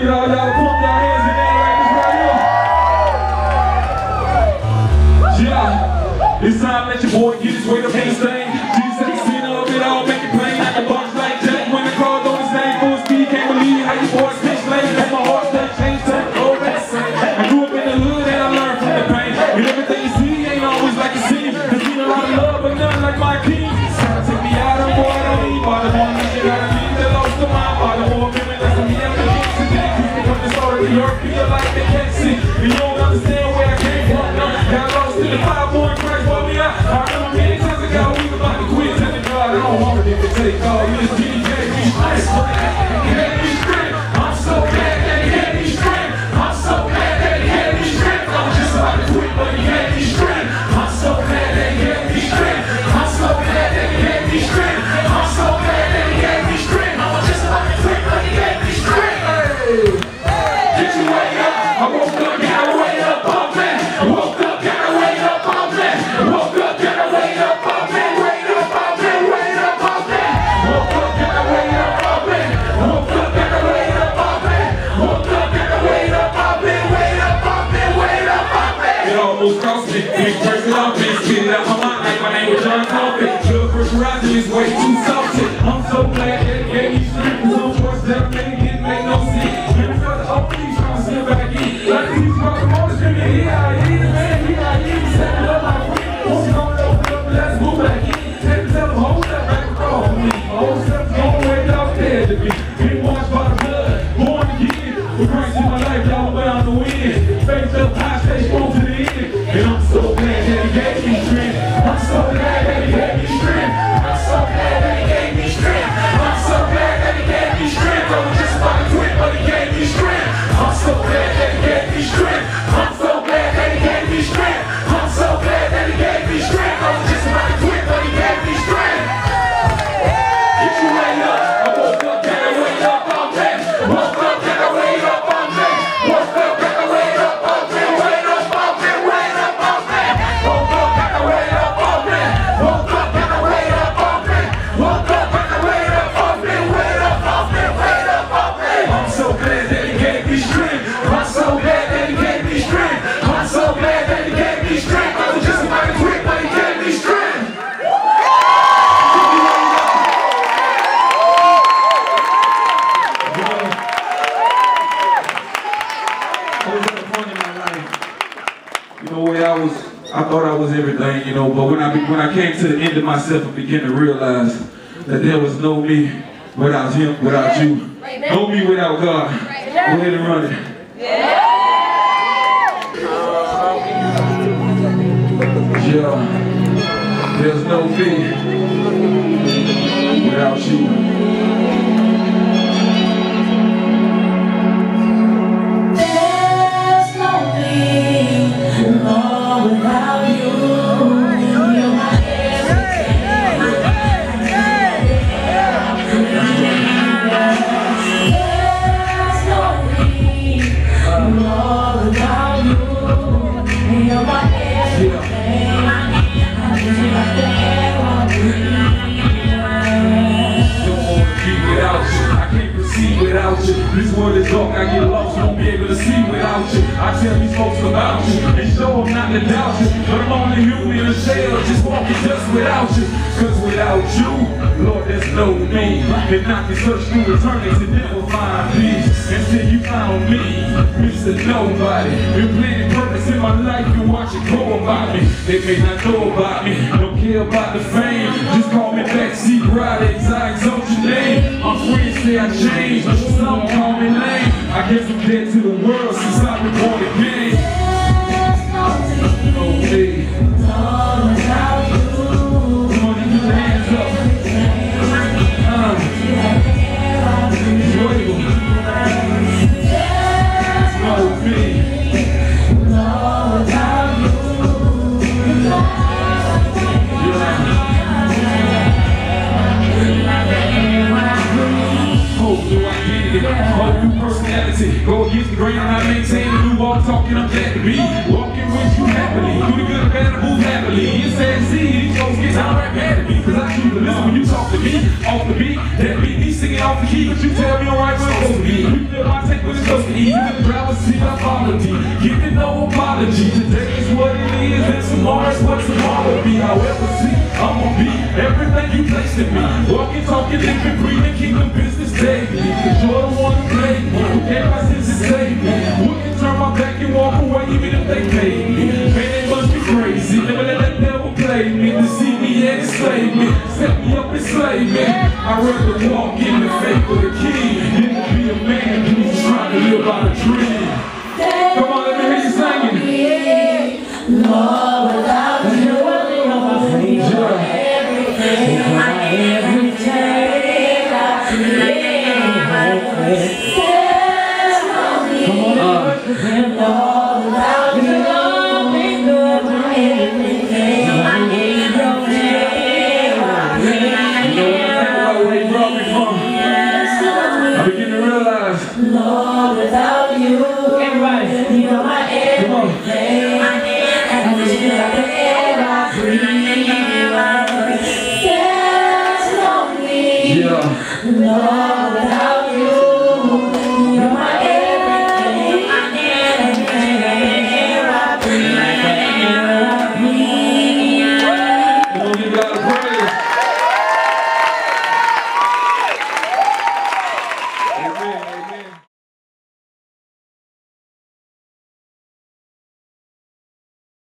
Y'all pump hands in like this right here. Yeah. It's time that your boy get his way to paint this. his way salty. I'm so glad that gave me strength. No words that make it make no sense. You know, where I was, I thought I was everything, you know, but when I, when I came to the end of myself, I began to realize that there was no me without him, without you. No me without God. Go ahead and run it. Yeah. There's no me without you. world is dark, I get lost, won't be able to see without you. I tell these folks about you, and show them not to doubt you. But I'm only human in a shell, just walking just without you. Cause without you, Lord, there's no me. If not, you search through eternity, never find peace. Until you found me, Mr. Nobody. You Implanted purpose in my life, you watch it grow about me. They may not know about me, don't care about the fame. Just call me backseat ride, anxiety see I changed, but you some call me lame. I guess I'm dead to the sanity. Go against the grain and I maintain the new walk talking I'm jacked to be. Walking with you happily. do the good and bad, I move happily. It's that Z these folks get downright mad at me. Cause I choose to listen when you talk to me. Off the beat, that beat me singing off the key. But you tell me alright where I'm supposed to be. You feel my take when it's supposed to eat. You grab a seat, I follow me. giving no apology. Today is what it is and tomorrow is what tomorrow be. However, see, I'ma be everything you placed in me. Walking, talking, living, breathing, keeping business daily. Cause you're the one to play sins and saved me. Who can turn my back and walk away even if they paid me. Man, they must be crazy. Never let that devil play me. Deceive me and enslave me. Set me up and slave me. I'd rather walk in the faith of the king Lord, without you, Everybody. you're my everything, my everything, I breathe. There's no need, Yeah. Lord,